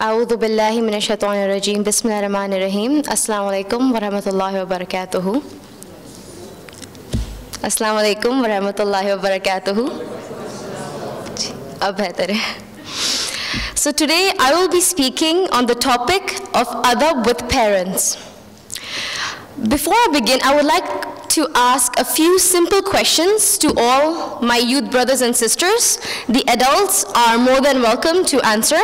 أعوذ بالله من الشيطان الرجيم بسم الله الرحمن الرحيم السلام عليكم ورحمة الله وبركاته अस्सलाम वालेकुम वरहमतुल्लाहि वबरकातुहू अब बेहतर है So today I will be speaking on the topic of adab with parents. Before I begin, I would like to ask a few simple questions to all my youth brothers and sisters. The adults are more than welcome to answer.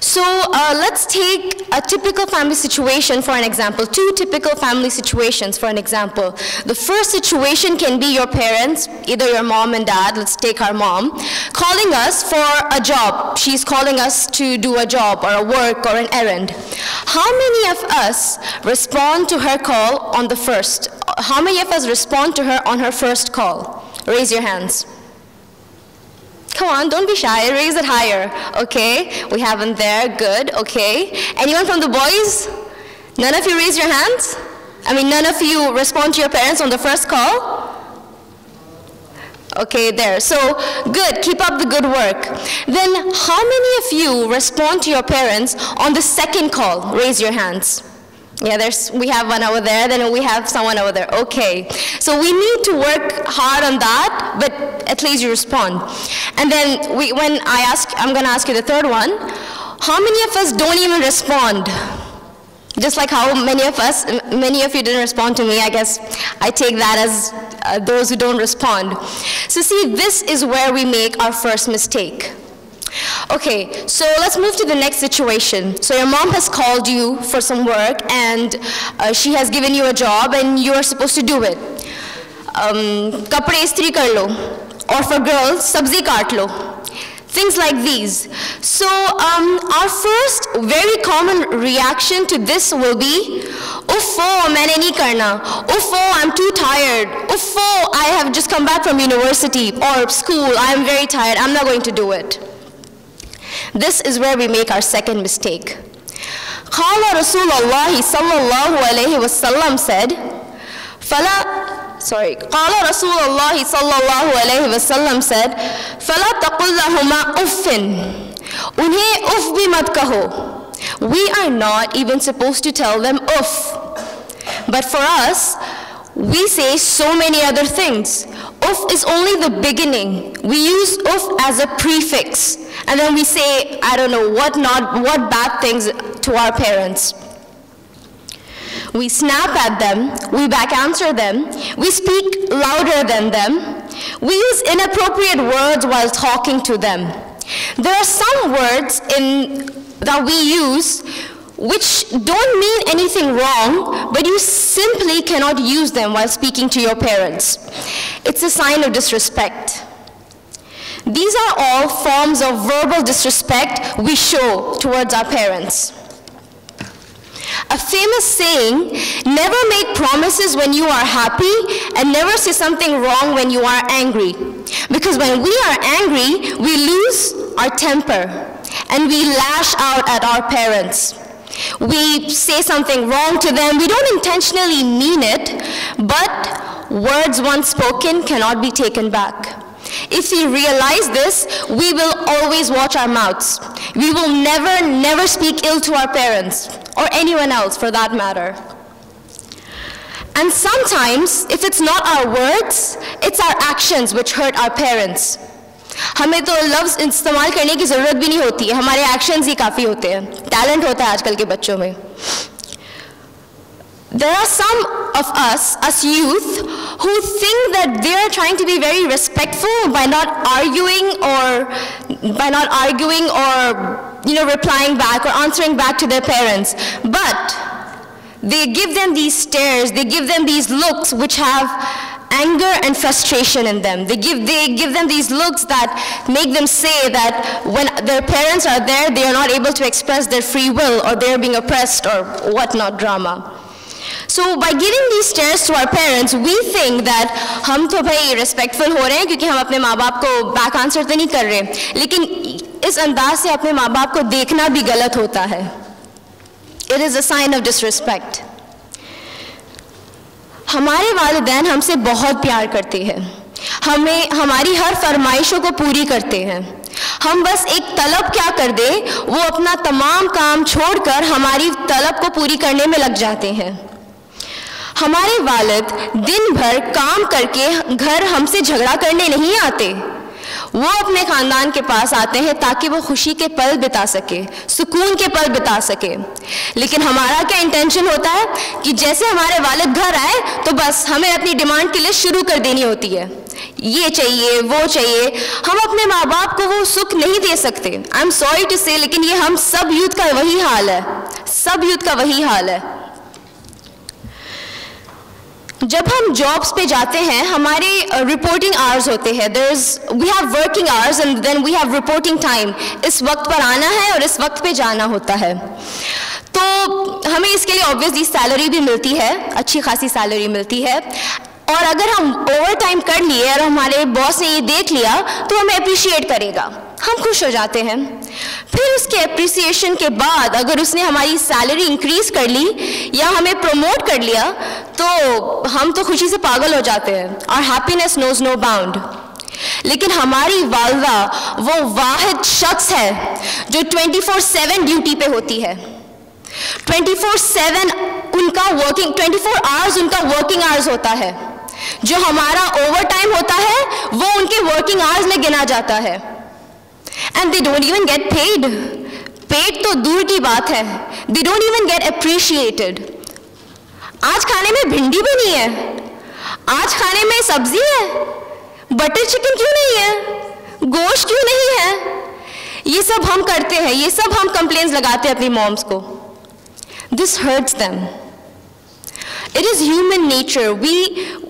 So uh, let's take a typical family situation for an example, two typical family situations for an example. The first situation can be your parents, either your mom and dad, let's take our mom, calling us for a job. She's calling us to do a job or a work or an errand. How many of us respond to her call on the first? How many of us respond to her on her first call? Raise your hands. Come on, don't be shy. Raise it higher. Okay, we have them there. Good. Okay. Anyone from the boys? None of you raise your hands? I mean, none of you respond to your parents on the first call? Okay, there. So, good. Keep up the good work. Then, how many of you respond to your parents on the second call? Raise your hands. Yeah, there's, we have one over there, then we have someone over there. Okay. So we need to work hard on that, but at least you respond. And then we, when I ask, I'm going to ask you the third one. How many of us don't even respond? Just like how many of us, many of you didn't respond to me, I guess I take that as uh, those who don't respond. So see, this is where we make our first mistake. Okay, so let's move to the next situation. So your mom has called you for some work and uh, she has given you a job and you are supposed to do it. Um, kar lo. Or for girls, sabzi kaat lo. Things like these. So um, our first very common reaction to this will be, uffo, maine nahi karna. Uffo, I'm too tired. Uffo, I have just come back from university or school. I'm very tired. I'm not going to do it. This is where we make our second mistake. قال رسول الله صلى الله عليه وسلم said فلا sorry قال رسول الله صلى الله عليه وسلم said فلا تقل لهما أف उन्हें उफ भी मत कहो we are not even supposed to tell them uff but for us we say so many other things Uf is only the beginning. We use uf as a prefix. And then we say, I don't know, what not, what bad things to our parents. We snap at them, we back answer them, we speak louder than them, we use inappropriate words while talking to them. There are some words in, that we use which don't mean anything wrong, but you simply cannot use them while speaking to your parents. It's a sign of disrespect. These are all forms of verbal disrespect we show towards our parents. A famous saying, never make promises when you are happy and never say something wrong when you are angry. Because when we are angry, we lose our temper and we lash out at our parents. We say something wrong to them. We don't intentionally mean it, but words once spoken cannot be taken back. If we realize this, we will always watch our mouths. We will never, never speak ill to our parents, or anyone else for that matter. And sometimes, if it's not our words, it's our actions which hurt our parents. हमें तो लफ्ज़ इस्तेमाल करने की ज़रूरत भी नहीं होती है हमारे एक्शंस ही काफ़ी होते हैं टैलेंट होता है आजकल के बच्चों में There are some of us, us youth, who think that they are trying to be very respectful by not arguing or by not arguing or you know replying back or answering back to their parents. But they give them these stares, they give them these looks which have anger and frustration in them. They give, they give them these looks that make them say that when their parents are there, they are not able to express their free will or they're being oppressed or whatnot drama. So by giving these stares to our parents, we think that हम तो भाई respectful हो रहे हैं क्योंकि हम अपने माँ बाप को back answer तो नहीं कर रहे लेकिन इस अंदाज से अपने माँ बाप को देखना भी गलत होता है It is a sign of disrespect. हमारे वालदेन हमसे बहुत प्यार करते हैं। हमें, हमारी हर फरमाइशों को पूरी करते हैं। हम बस एक तलब क्या कर दे, वो अपना तमाम काम छोड़कर हमारी तलब को पूरी करने में लग जाते हैं। हमारे वालद दिन भर काम करके घर हमसे झगड़ा करने नहीं आते। वो अपने ख़ानदान के पास आते हैं ताकि वो खुशी के पल बिता सके, सुकून के पल बिता सके। लेकिन हमारा क्या इंटेंशन होता है कि जैसे हमारे वालिद घर आए तो बस हमें अपनी डिमांड की लिस्ट शुरू कर देनी होती है। ये चाहिए, वो चाहिए। हम अपने माँ बाप को वो सुख नहीं दे सकते। आई एम सॉरी टू से लेकिन ये हम सब यूथ का वही हाल है। सब यूथ का वही हाल है। जब हम जॉब्स पे जाते हैं हमारे रिपोर्टिंग uh, आवर्स होते हैं। There is we have working hours and then we have reporting time इस वक्त पर आना है और इस वक्त पे जाना होता है। तो हमें इसके लिए ऑब्वियसली सैलरी भी मिलती है अच्छी खासी सैलरी मिलती है। और अगर हम ओवर टाइम कर लिए और हमारे बॉस ने ये देख लिया तो हमें अप्रिशिएट करेगा। हम खुश हो जाते हैं। फिर उसके अप्रिसिएशन के बाद अगर उसने हमारी सैलरी इंक्रीज कर ली या हमें प्रमोट कर लिया तो हम तो खुशी से पागल हो जाते हैं। और हैप्पीनेस नोज़ नो बाउंड लेकिन हमारी वालदा वो वाहिद शख्स है, जो 24/7 ड्यूटी पे होती है। 24/7 उनका वर्किंग 24 आवर्स उनका वर्किंग आवर्स होता है। जो हमारा ओवर टाइम होता है, वो उनके वर्किंग आवर्स में गिना जाता है। And they don't even get paid paid तो दूर की बात है। They don't even get appreciated आज खाने में भिंडी भी नहीं है। आज खाने में सब्ज़ी है। बटर चिकन क्यों नहीं है? गोश्त क्यों नहीं है? ये सब हम करते हैं, ये सब हम कंप्लेन लगाते हैं अपनी मॉम्स को। This hurts them it is human nature we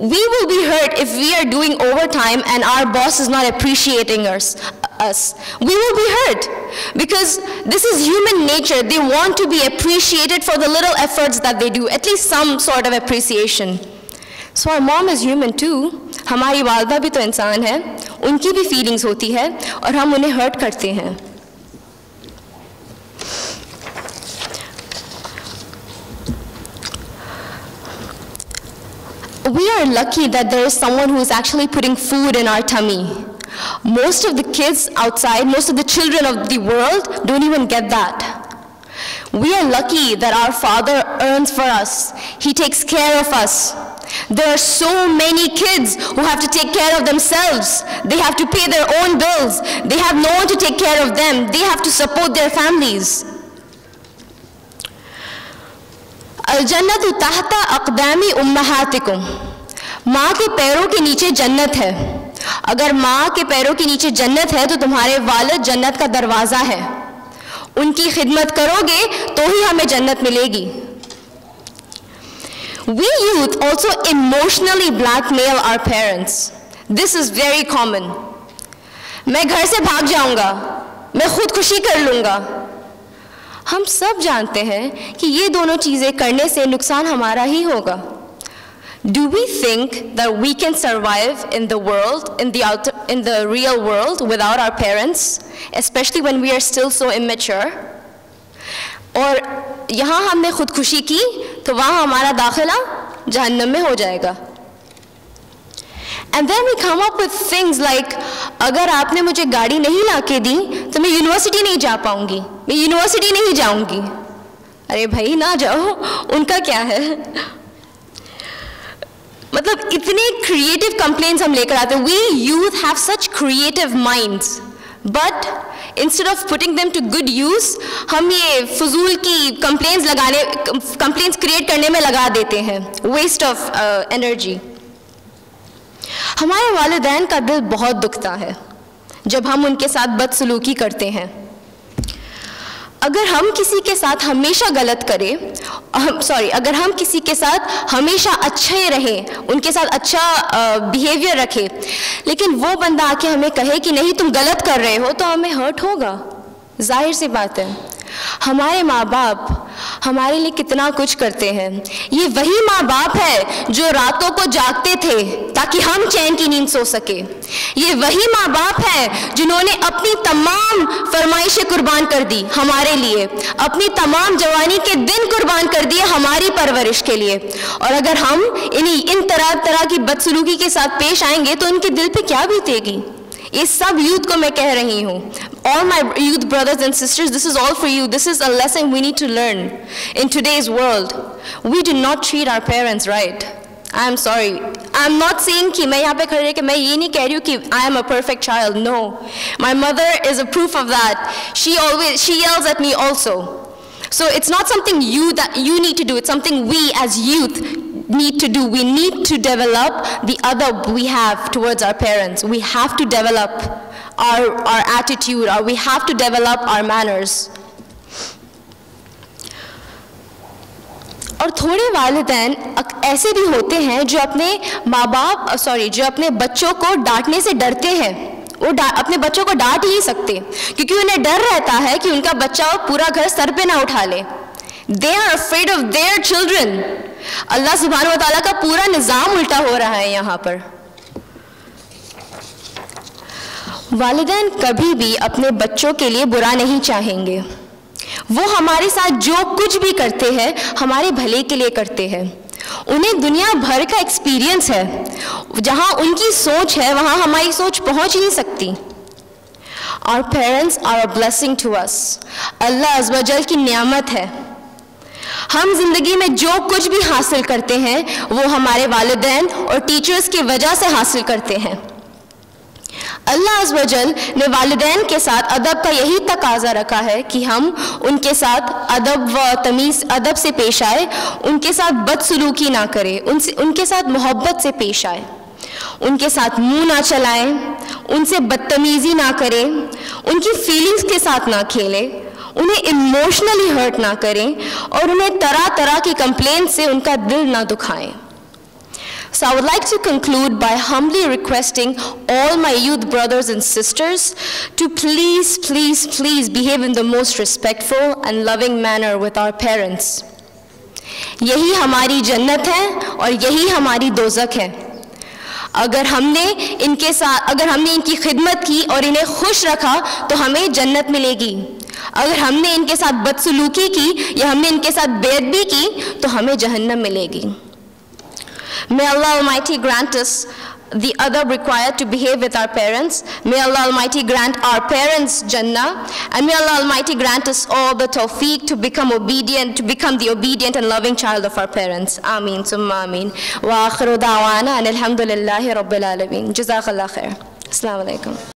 we will be hurt if we are doing over time and our boss is not appreciating us us. We will be hurt because this is human nature. They want to be appreciated for the little efforts that they do, at least some sort of appreciation. So our mom is human too. हमारी वालदा भी तो इंसान है उनकी भी feelings होती है और हम उन्हें हर्ट करते हैं we are lucky that there is someone who is actually putting food in our tummy. Most of the kids outside, most of the children of the world don't even get that. We are lucky that our Father earns for us. He takes care of us. There are so many kids who have to take care of themselves. They have to pay their own bills. They have no one to take care of them. They have to support their families. अलजन्नत तहता अकदामी उम्महातिकुम माँ के पैरों के नीचे जन्नत है अगर माँ के पैरों के नीचे जन्नत है तो तुम्हारे वालद जन्नत का दरवाज़ा है उनकी खिदमत करोगे तो ही हमें जन्नत मिलेगी We youth also emotionally blackmail our parents. This is very common. मैं घर से भाग जाऊँगा, मैं खुदकुशी कर लूँगा हम सब जानते हैं कि ये दोनों चीज़ें करने से नुकसान हमारा ही होगा Do we think that we can survive in the world, in the, outer, in the real world, without our parents, especially when we are still so immature? और यहाँ हमने खुदकुशी की तो वहाँ हमारा दाखिला जहन्नम में हो जाएगा and then we come up with things like अगर आपने मुझे गाड़ी नहीं ला के दी तो मैं यूनिवर्सिटी नहीं जा पाऊंगी मैं यूनिवर्सिटी नहीं जाऊंगी अरे भाई ना जाओ उनका क्या है मतलब इतने क्रिएटिव कंप्लेन्स हम लेकर आते हैं। We youth have such creative minds but instead of putting them to good use हम ये फजूल की कंप्लेन्स लगाने कंप्लेन्स क्रिएट करने में लगा देते हैं। वेस्ट ऑफ़ एनर्जी हमारे वालदेन का दिल बहुत दुखता है, जब हम उनके साथ बदसलूकी करते हैं। अगर हम किसी के साथ हमेशा गलत करें सॉरी अगर हम किसी के साथ हमेशा अच्छे रहें, उनके साथ अच्छा बिहेवियर रखें, लेकिन वो बंदा आके हमें कहे कि नहीं, तुम गलत कर रहे हो तो हमें हर्ट होगा। ज़ाहिर सी बात है, हमारे माँ बाप हमारे लिए कितना कुछ करते हैं। ये वही माँ बाप है जो रातों को जागते थे ताकि हम चैन की नींद सो सके। ये वही माँ बाप है जिन्होंने अपनी तमाम फरमाइशें कुर्बान कर दी हमारे लिए। अपनी तमाम जवानी के दिन कुर्बान कर दिए हमारी परवरिश के लिए। और अगर हम इन्हीं इन तरह तरह की बदसलूकी के साथ पेश आएँगे तो उनके दिल पे क्या बीतेगी? ये सब यूथ को मैं कह रही हूँ all my youth brothers and sisters this is all for you this is a lesson we need to learn in today's world we do not treat our parents right I am sorry I'm not saying कि मैं यहाँ पे खड़े कि मैं ये नहीं कह रही हूँ कि I am a perfect child no my mother is a proof of that she always she yells at me also so it's not something you that you need to do it's something we as youth need to do. We need to develop the adab we have towards our parents. We have to develop our, our attitude, or we have to develop our manners. और थोड़े वालदेन ऐसे भी होते हैं जो अपने माँ बाप सॉरी जो अपने बच्चों को डांटने से डरते हैं वो अपने बच्चों को डांट ही सकते क्योंकि उन्हें डर रहता है कि उनका बच्चा पूरा घर सर पे ना उठा ले they are afraid of their children Allah सुबहान वाली का पूरा निज़ाम उल्टा हो रहा है यहाँ पर। वालदेन कभी भी अपने बच्चों के लिए बुरा नहीं चाहेंगे। वो हमारे साथ जो कुछ भी करते हैं, हमारे भले के लिए करते हैं। उन्हें दुनिया भर का एक्सपीरियंस है। जहाँ उनकी सोच है, वहाँ हमारी सोच पहुँच ही नहीं सकती। और parents are a blessing to us Allah अजवजल की नियामत है। हम ज़िंदगी में जो कुछ भी हासिल करते हैं, वो हमारे वालदेन और टीचर्स की वजह से हासिल करते हैं। अल्लाह अजल ने वालदेन के साथ अदब का यही तकाजा रखा है कि हम उनके साथ अदब व तमीज़ अदब से पेश आए, उनके साथ बदसलूकी ना करें, उनसे, उनके साथ मोहब्बत से पेश आए। उनके साथ मुँह ना चलाएँ, उनसे बदतमीज़ी ना करें, उनकी फीलिंग्स के साथ ना खेलें। उन्हें इमोशनली हर्ट ना करें और उन्हें तरह तरह की कंप्लेन से उनका दिल ना दुखाएँ So I would like to conclude by humbly requesting all my youth brothers and sisters to please, please, please behave in the most respectful and loving manner with our parents. यही हमारी जन्नत है और यही हमारी दोजक है अगर हमने इनके साथ अगर हमने इनकी खिदमत की और इन्हें खुश रखा तो हमें जन्नत मिलेगी अगर हमने इनके साथ बदसलूकी की या हमने इनके साथ बेदबी की तो हमें जहन्नम मिलेगी May Allah Almighty grant us the adab required to behave with our parents. May Allah Almighty grant our parents Jannah. And may Allah Almighty grant us all the tawfiq to become obedient, to become the obedient and loving child of our parents. Ameen, summa ameen. Wa akhiru da'wana and alhamdulillahi rabbil alameen. Jazakallah khair. Assalamu alaikum.